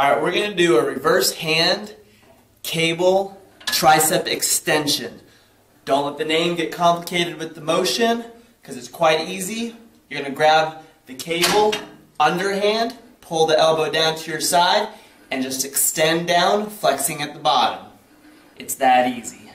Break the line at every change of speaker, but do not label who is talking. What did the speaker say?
Alright, we're going to do a reverse hand cable tricep extension. Don't let the name get complicated with the motion because it's quite easy. You're going to grab the cable underhand, pull the elbow down to your side, and just extend down, flexing at the bottom. It's that easy.